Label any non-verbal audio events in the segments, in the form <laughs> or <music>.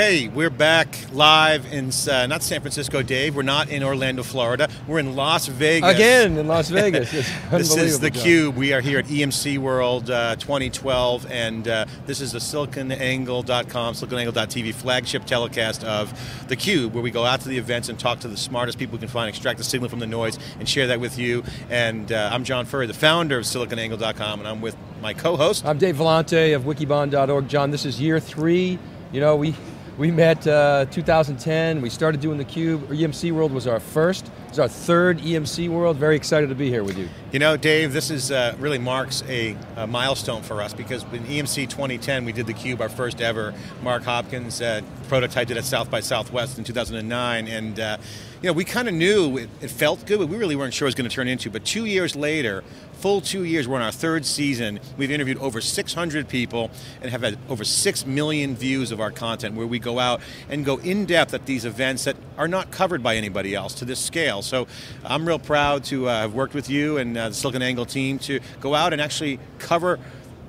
Okay, we're back live in uh, not San Francisco, Dave. We're not in Orlando, Florida. We're in Las Vegas. Again in Las <laughs> Vegas. <laughs> this is the Cube. We are here at EMC World uh, 2012, and uh, this is the SiliconAngle.com, SiliconAngle.tv flagship telecast of the Cube, where we go out to the events and talk to the smartest people we can find, extract the signal from the noise, and share that with you. And uh, I'm John Furrier, the founder of SiliconAngle.com, and I'm with my co-host. I'm Dave Vellante of Wikibon.org. John, this is year three. You know, we we met uh, 2010. We started doing the Cube. EMC World was our first. It's our third EMC World. Very excited to be here with you. You know, Dave, this is uh, really marks a, a, milestone for us because in EMC 2010 we did the Cube, our first ever. Mark Hopkins uh, prototyped it at South by Southwest in 2009, and you know we kind of knew it, it, felt good, but we really weren't sure it was going to turn into. But two years later, full two years, we're in our third season. We've interviewed over 600 people and have had over 6 million views of our content where we go out and go in depth at these events that are not covered by anybody else to this scale. So I'm real proud to uh, have worked with you and uh, the SiliconANGLE team to go out and actually cover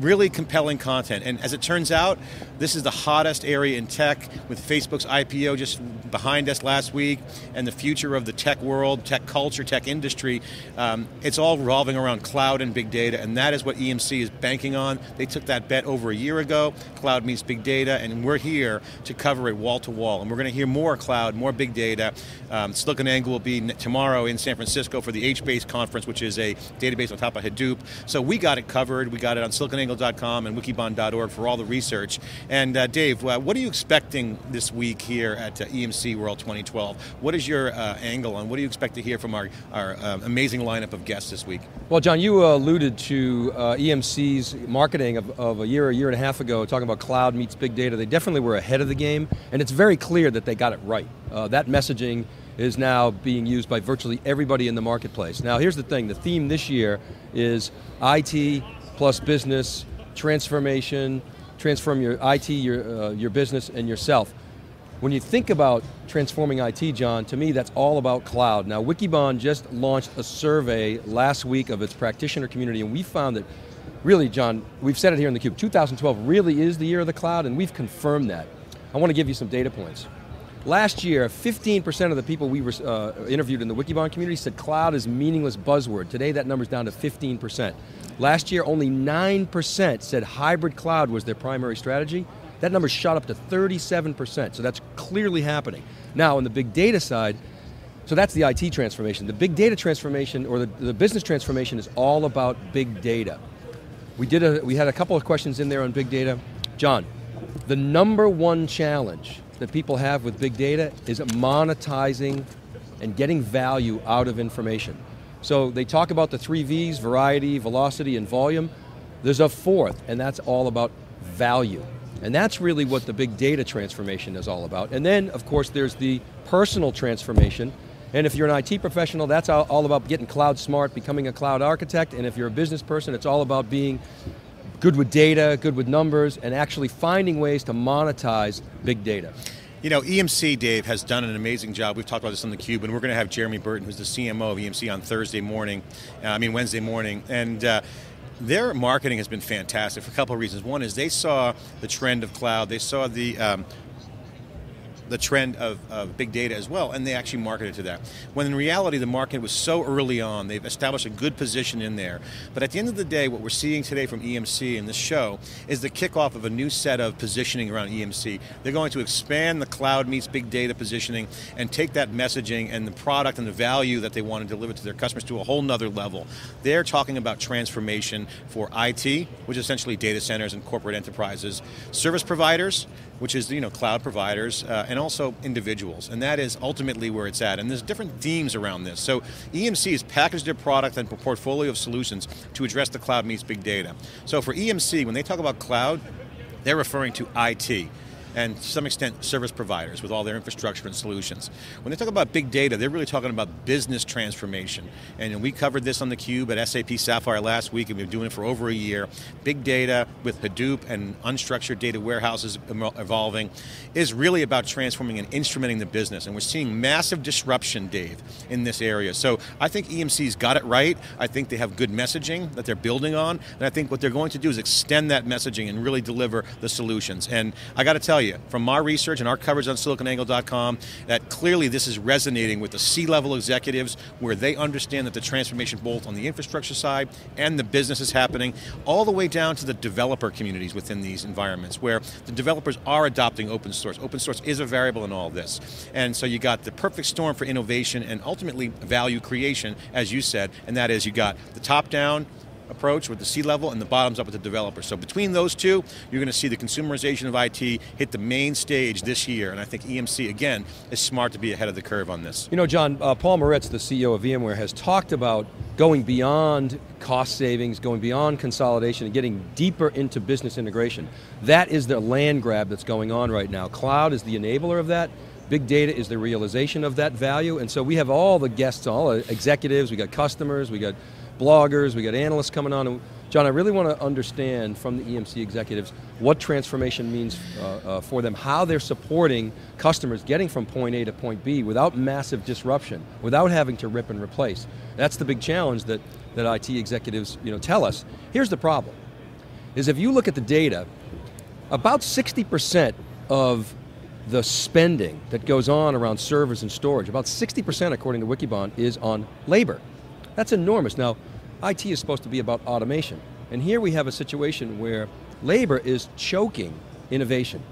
really compelling content. And as it turns out, this is the hottest area in tech with Facebook's IPO just behind us last week and the future of the tech world, tech culture, tech industry. Um, it's all revolving around cloud and big data, and that is what EMC is banking on. They took that bet over a year ago. Cloud meets big data, and we're here to cover it wall to wall. And we're going to hear more cloud, more big data. Um, SiliconANGLE will be tomorrow in San Francisco for the HBase conference, which is a database on top of Hadoop. So we got it covered. We got it on SiliconANGLE.com and Wikibon.org for all the research. And uh, Dave, uh, what are you expecting this week here at uh, EMC World 2012? What is your uh, angle on what do you expect to hear from our, our uh, amazing lineup of guests this week? Well, John, you alluded to uh, EMC's marketing of, of, a year, a year and a half ago, talking about cloud meets big data. They definitely were ahead of the game, and it's very clear that they got it right. that messaging is now being used by virtually everybody in the marketplace. Now, here's the thing the theme this year is IT plus business, transformation, transform your IT, your, uh, your business, and yourself. When you think about transforming IT, John, to me that's all about cloud. Now Wikibon just launched a survey last week of its practitioner community and we found that, really John, we've said it here in theCUBE, 2012 really is the year of the cloud and we've confirmed that. I want to give you some data points. Last year, 15% of the people we were, uh, interviewed in the Wikibon community said cloud is meaningless buzzword. Today that number's down to 15%. Last year, only 9% said hybrid cloud was their primary strategy. That number shot up to 37%, so that's clearly happening. Now, on the big data side, so that's the IT transformation. The big data transformation, or the, the business transformation is all about big data. We, did a, we had a couple of questions in there on big data. John, the number one challenge that people have with big data is monetizing and getting value out of information. So they talk about the three V's, variety, velocity, and volume. There's a fourth, and that's all about value. And that's really what the big data transformation is all about. And then, of course, there's the personal transformation. And if you're an IT professional, that's all about getting cloud smart, becoming a cloud architect. And if you're a business person, it's all about being good with data, good with numbers, and actually finding ways to monetize big data. You know, EMC, Dave, has done an amazing job. We've talked about this on the Cube, and we're going to have Jeremy Burton, who's the CMO of EMC, on Thursday morning. Uh, I mean Wednesday morning, and. Uh, their marketing has been fantastic for a couple of reasons. One is they saw the trend of cloud, they saw the um, the trend of, of, big data as well, and they actually marketed to that. When in reality, the market was so early on, they've established a good position in there. But at the end of the day, what we're seeing today from EMC in this show is the kickoff of a new set of positioning around EMC. They're going to expand the cloud meets big data positioning and take that messaging and the product and the value that they want to deliver to their customers to a whole nother level. They're talking about transformation for IT, which is essentially data centers and corporate enterprises, service providers, which is you know cloud providers, uh, and also individuals. And that is ultimately where it's at. And there's different themes around this. So EMC has packaged their product and portfolio of solutions to address the cloud meets big data. So for EMC, when they talk about cloud, they're referring to IT. And to some extent service providers with all their infrastructure and solutions. When they talk about big data, they're really talking about business transformation. And we covered this on the Cube at SAP Sapphire last week, and we've been doing it for over a year. Big data with Hadoop and unstructured data warehouses evolving is really about transforming and instrumenting the business. And we're seeing massive disruption, Dave, in this area. So I think EMC's got it right. I think they have good messaging that they're building on. And I think what they're going to do is extend that messaging and really deliver the solutions. And I got to tell you, from our research and our coverage on siliconangle.com, that clearly this is resonating with the C-level executives where they understand that the transformation both on the infrastructure side and the business is happening, all the way down to the developer communities within these environments where the developers are adopting open source. Open source is a variable in all this. And so you got the perfect storm for innovation and ultimately value creation, as you said, and that is you got the top down, approach with the C-level and the bottoms up with the developer. So between those two, you're going to see the consumerization of IT hit the main stage this year, and I think EMC, again, is smart to be ahead of the curve on this. You know, John, uh, Paul Maritz, the CEO of VMware, has talked about going beyond cost savings, going beyond consolidation, and getting deeper into business integration. That is the land grab that's going on right now. Cloud is the enabler of that. Big data is the realization of that value, and so we have all the guests, all the executives, we got customers, we got bloggers, we got analysts coming on. John, I really want to understand from the EMC executives what transformation means uh, uh, for them, how they're supporting customers getting from point A to point B without massive disruption, without having to rip and replace. That's the big challenge that, that IT executives you know, tell us. Here's the problem, is if you look at the data, about 60% of the spending that goes on around servers and storage, about 60% according to Wikibon is on labor. That's enormous. Now, IT is supposed to be about automation. And here we have a situation where labor is choking innovation.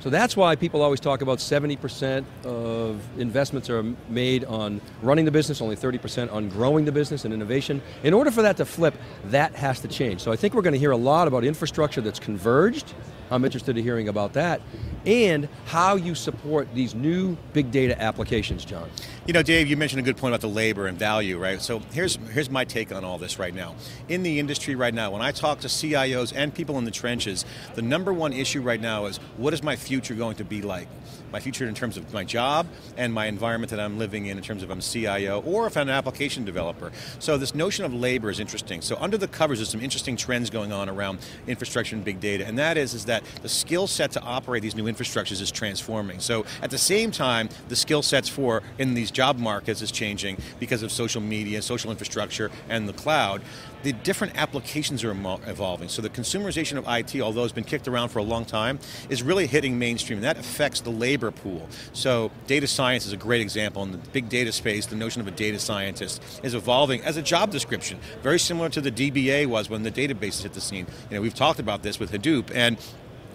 So that's why people always talk about 70% of investments are made on running the business, only 30% on growing the business and innovation. In order for that to flip, that has to change. So I think we're going to hear a lot about infrastructure that's converged. I'm interested in hearing about that and how you support these new big data applications, John. You know, Dave, you mentioned a good point about the labor and value, right? So here's, here's my take on all this right now. In the industry right now, when I talk to CIOs and people in the trenches, the number one issue right now is what is my future going to be like? My future in terms of my job and my environment that I'm living in in terms of I'm CIO or if I'm an application developer. So this notion of labor is interesting. So under the covers there's some interesting trends going on around infrastructure and big data, and that is, is that the skill set to operate these new infrastructures is transforming. So at the same time, the skill sets for in these job markets is changing because of social media, social infrastructure, and the cloud. The different applications are evolving. So the consumerization of IT, although it's been kicked around for a long time, is really hitting mainstream. And that affects the labor pool. So data science is a great example. In the big data space, the notion of a data scientist is evolving as a job description, very similar to the DBA was when the databases hit the scene. You know, we've talked about this with Hadoop, and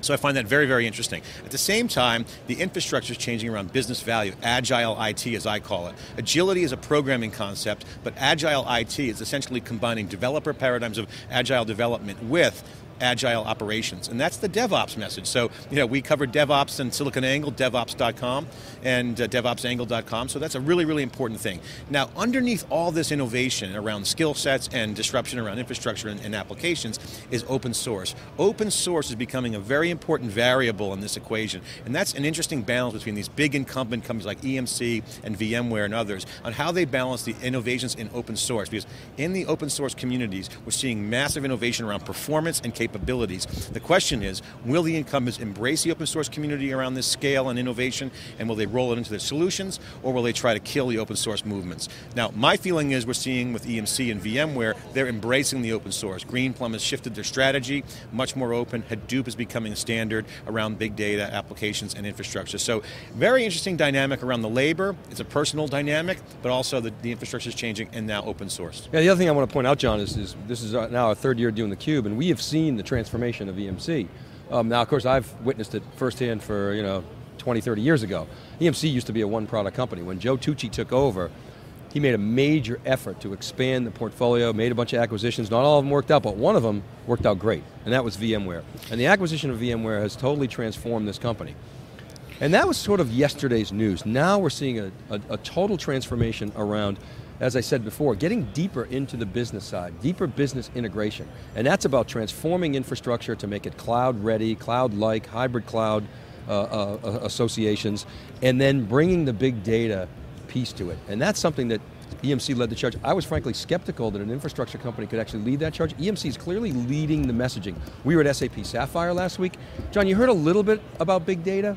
so I find that very, very interesting. At the same time, the infrastructure is changing around business value, agile IT as I call it. Agility is a programming concept, but agile IT is essentially combining developer paradigms of agile development with agile operations. And that's the DevOps message. So, you know, we cover DevOps in SiliconANGLE, devops.com, and uh, devopsangle.com. So that's a really, really important thing. Now, underneath all this innovation around skill sets and disruption around infrastructure and, and applications is open source. Open source is becoming a very important variable in this equation. And that's an interesting balance between these big incumbent companies like EMC and VMware and others on how they balance the innovations in open source. Because in the open source communities, we're seeing massive innovation around performance and capability capabilities. The question is, will the incumbents embrace the open source community around this scale and innovation, and will they roll it into their solutions, or will they try to kill the open source movements? Now, my feeling is we're seeing with EMC and VMware, they're embracing the open source. Greenplum has shifted their strategy, much more open. Hadoop is becoming a standard around big data applications and infrastructure. So very interesting dynamic around the labor. It's a personal dynamic, but also the, the infrastructure is changing and now open source. Yeah, the other thing I want to point out, John, is, is this is uh, now our third year doing the Cube, and we have seen the transformation of EMC. Um, now, of course, I've witnessed it firsthand for, you know, 20, 30 years ago. EMC used to be a one product company. When Joe Tucci took over, he made a major effort to expand the portfolio, made a bunch of acquisitions. Not all of them worked out, but one of them worked out great, and that was VMware. And the acquisition of VMware has totally transformed this company. And that was sort of yesterday's news. Now we're seeing a, a, a total transformation around as I said before, getting deeper into the business side, deeper business integration. And that's about transforming infrastructure to make it cloud ready, cloud-like, hybrid cloud, uh, uh, associations, and then bringing the big data piece to it. And that's something that EMC led the charge. I was frankly skeptical that an infrastructure company could actually lead that charge. EMC is clearly leading the messaging. We were at SAP Sapphire last week. John, you heard a little bit about big data?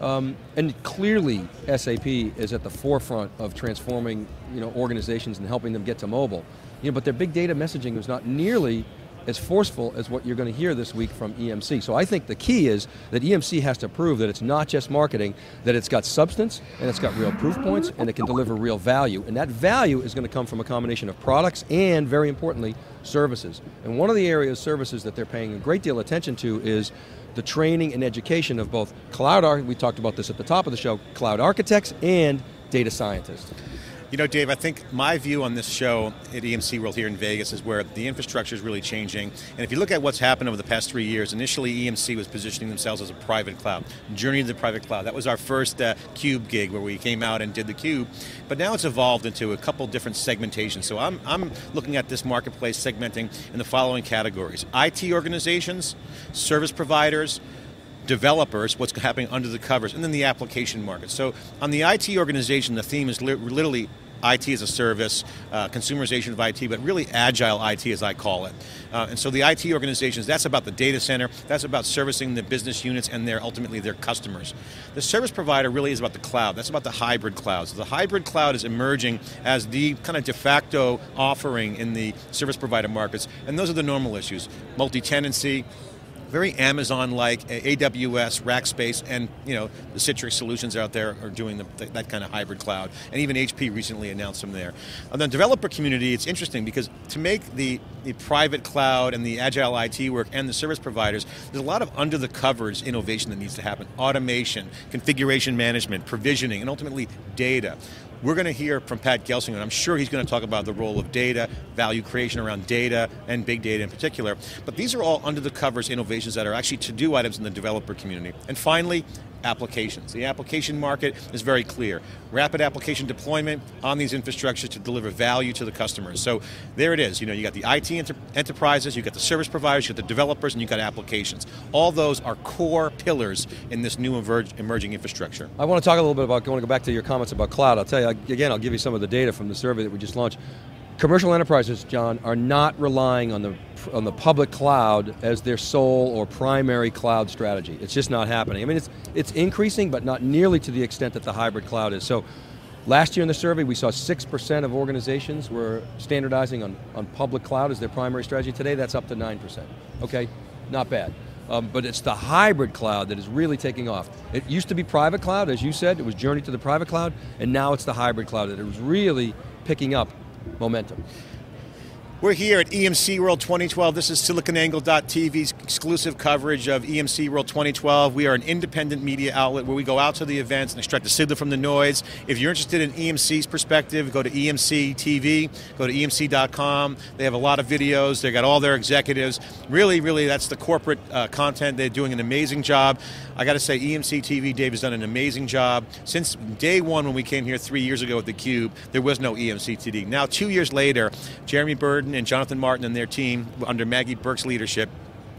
Um, and clearly, SAP is at the forefront of transforming you know, organizations and helping them get to mobile. You know, but their big data messaging was not nearly as forceful as what you're going to hear this week from EMC. So I think the key is that EMC has to prove that it's not just marketing, that it's got substance, and it's got real proof points, and it can deliver real value. And that value is going to come from a combination of products and, very importantly, services. And one of the areas, services, that they're paying a great deal of attention to is the training and education of both cloud, we talked about this at the top of the show, cloud architects and data scientists. You know, Dave, I think my view on this show at EMC World here in Vegas is where the infrastructure is really changing. And if you look at what's happened over the past three years, initially EMC was positioning themselves as a private cloud, journey to the private cloud. That was our first uh, Cube gig where we came out and did the Cube. But now it's evolved into a couple different segmentations. So I'm, I'm looking at this marketplace segmenting in the following categories IT organizations, service providers, developers, what's happening under the covers, and then the application market. So on the IT organization, the theme is li- literally IT as a service, uh, consumerization of IT, but really agile IT as I call it. Uh, and so the IT organizations, that's about the data center, that's about servicing the business units and their ultimately their customers. The service provider really is about the cloud, that's about the hybrid cloud. The hybrid cloud is emerging as the kind of de facto offering in the service provider markets, and those are the normal issues. Multi-tenancy, very Amazon-like, AWS, Rackspace, and you know the Citrix solutions out there are doing the, that kind of hybrid cloud. And even HP recently announced some there. On the developer community, it's interesting because to make the, the private cloud and the agile IT work and the service providers, there's a lot of under the covers innovation that needs to happen. Automation, configuration management, provisioning, and ultimately data. We're going to hear from Pat Gelsinger, and I'm sure he's going to talk about the role of data, value creation around data, and big data in particular. But these are all under the covers innovations that are actually to do items in the developer community. And finally, applications. The application market is very clear. Rapid application deployment on these infrastructures to deliver value to the customers. So there it is. You know, you got the IT enter enterprises, you got the service providers, you got the developers, and you got applications. All those are core pillars in this new emerging infrastructure. I want to talk a little bit about, I want to go back to your comments about cloud. I'll tell you, again, I'll give you some of the data from the survey that we just launched. Commercial enterprises, John, are not relying on the on the public cloud as their sole or primary cloud strategy. It's just not happening. I mean, it's it's increasing, but not nearly to the extent that the hybrid cloud is. So, last year in the survey, we saw six percent of organizations were standardizing on on public cloud as their primary strategy. Today, that's up to nine percent. Okay, not bad. Um, but it's the hybrid cloud that is really taking off. It used to be private cloud, as you said, it was journey to the private cloud, and now it's the hybrid cloud that is really picking up momentum. We're here at EMC World 2012. This is SiliconANGLE.tv's exclusive coverage of EMC World 2012. We are an independent media outlet where we go out to the events and extract the signal from the noise. If you're interested in EMC's perspective, go to EMC TV, go to EMC.com. They have a lot of videos. They got all their executives. Really, really, that's the corporate uh, content. They're doing an amazing job. I got to say, EMC TV, Dave has done an amazing job. Since day one when we came here three years ago at the Cube, there was no EMC TV. Now, two years later, Jeremy Bird and Jonathan Martin and their team, under Maggie Burke's leadership,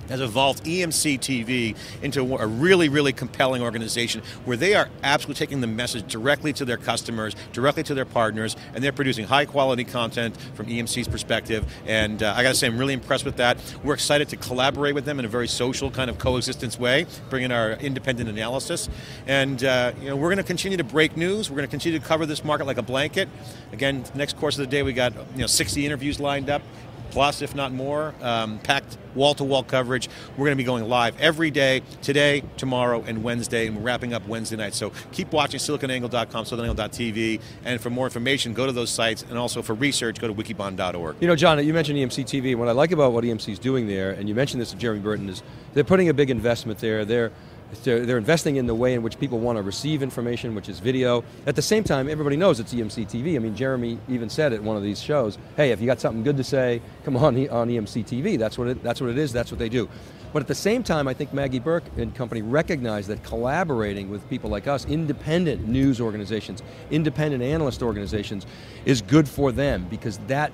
has evolved EMC TV into a really, really compelling organization where they are absolutely taking the message directly to their customers, directly to their partners, and they're producing high quality content from EMC's perspective. And uh, I got to say, I'm really impressed with that. We're excited to collaborate with them in a very social kind of coexistence way, bringing our independent analysis. And uh, you know, we're going to continue to break news. We're going to continue to cover this market like a blanket. Again, next course of the day, we got you know 60 interviews lined up plus, if not more, um, packed wall to wall coverage. We're going to be going live every day, today, tomorrow, and Wednesday, and we're wrapping up Wednesday night. So keep watching siliconangle.com, siliconangle.tv, and for more information, go to those sites, and also for research, go to wikibon.org. You know, John, you mentioned EMC TV. What I like about what EMC is doing there, and you mentioned this to Jeremy Burton, is they're putting a big investment there. They're they're, investing in the way in which people want to receive information, which is video. At the same time, everybody knows it's EMC TV. I mean, Jeremy even said at one of these shows, hey, if you got something good to say, come on on EMC TV. That's what it, that's what it is, that's what they do. But at the same time, I think Maggie Burke and company recognize that collaborating with people like us, independent news organizations, independent analyst organizations, is good for them because that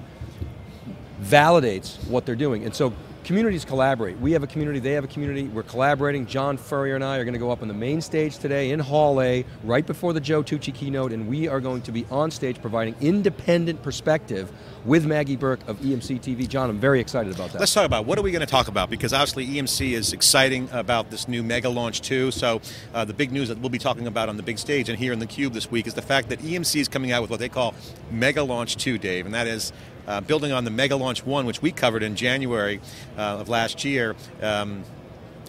validates what they're doing. And so communities collaborate. We have a community, they have a community, we're collaborating. John Furrier and I are going to go up on the main stage today in Hall A, right before the Joe Tucci keynote, and we are going to be on stage providing independent perspective with Maggie Burke of EMC TV. John, I'm very excited about that. Let's talk about what are we going to talk about because obviously EMC is exciting about this new Mega Launch 2. So uh, the big news that we'll be talking about on the big stage and here in the Cube this week is the fact that EMC is coming out with what they call Mega Launch 2, Dave, and that is uh, building on the Mega Launch 1, which we covered in January uh, of last year. Um,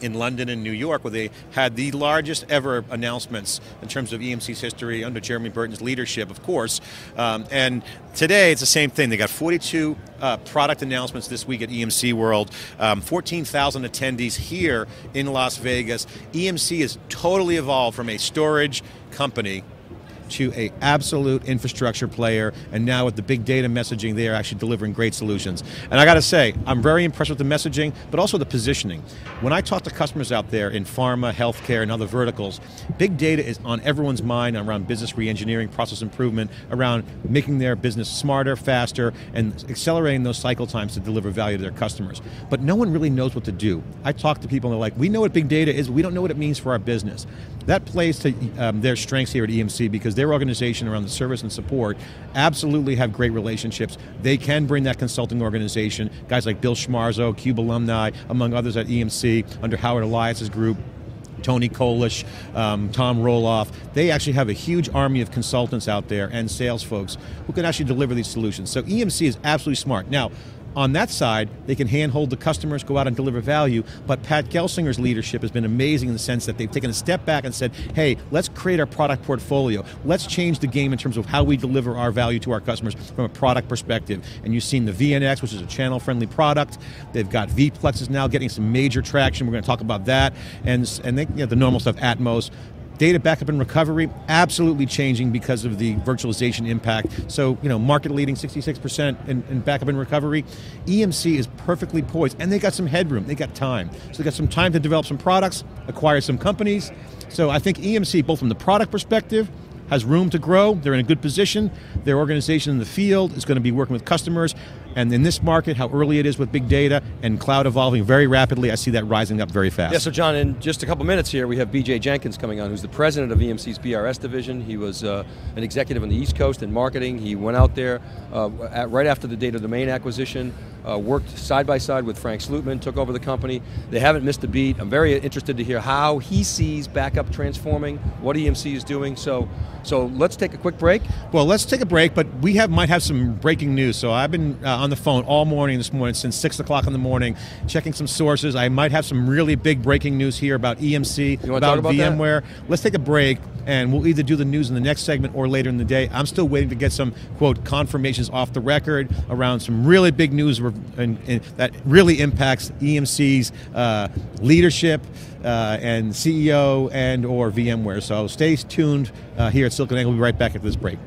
in London and New York, where they had the largest ever announcements in terms of EMC's history under Jeremy Burton's leadership, of course. Um, and today, it's the same thing. They got 42 uh, product announcements this week at EMC World, um, 14,000 attendees here in Las Vegas. EMC has totally evolved from a storage company to a absolute infrastructure player, and now with the big data messaging, they are actually delivering great solutions. And I got to say, I'm very impressed with the messaging, but also the positioning. When I talk to customers out there in pharma, healthcare, and other verticals, big data is on everyone's mind around business reengineering, process improvement, around making their business smarter, faster, and accelerating those cycle times to deliver value to their customers. But no one really knows what to do. I talk to people and they're like, we know what big data is, we don't know what it means for our business. That plays to um, their strengths here at EMC because their organization around the service and support absolutely have great relationships. They can bring that consulting organization, guys like Bill Schmarzo, Cube alumni, among others at EMC, under Howard Elias's group. Tony Kolish, um, Tom Roloff. They actually have a huge army of consultants out there and sales folks who can actually deliver these solutions. So EMC is absolutely smart. Now, on that side, they can handhold the customers, go out and deliver value. But Pat Gelsinger's leadership has been amazing in the sense that they've taken a step back and said, hey, let's create our product portfolio. Let's change the game in terms of how we deliver our value to our customers from a product perspective. And you've seen the VNX, which is a channel friendly product. They've got vPlexes now getting some major traction. We're going to talk about that. And, and they, you know, the normal stuff, Atmos. Data backup and recovery, absolutely changing because of the virtualization impact. So, you know, market leading 66% in, in, backup and recovery. EMC is perfectly poised, and they got some headroom, they got time. So they got some time to develop some products, acquire some companies. So I think EMC, both from the product perspective, has room to grow. They're in a good position. Their organization in the field is going to be working with customers. And in this market, how early it is with big data and cloud evolving very rapidly, I see that rising up very fast. Yeah, so John, in just a couple minutes here, we have BJ Jenkins coming on, who's the president of EMC's BRS division. He was uh, an executive on the East Coast in marketing. He went out there uh, at, right after the data domain acquisition, uh, worked side by side with Frank Slootman, took over the company. They haven't missed a beat. I'm very interested to hear how he sees backup transforming, what EMC is doing. So, so let's take a quick break. Well, let's take a break, but we have might have some breaking news. So I've been uh, on the phone all morning this morning since six o'clock in the morning, checking some sources. I might have some really big breaking news here about EMC, about, about, VMware. That? Let's take a break, and we'll either do the news in the next segment or later in the day. I'm still waiting to get some quote confirmations off the record around some really big news and, and that really impacts EMC's uh, leadership. Uh, and CEO and or VMware. So stay tuned uh, here at SiliconANGLE. We'll be right back after this break.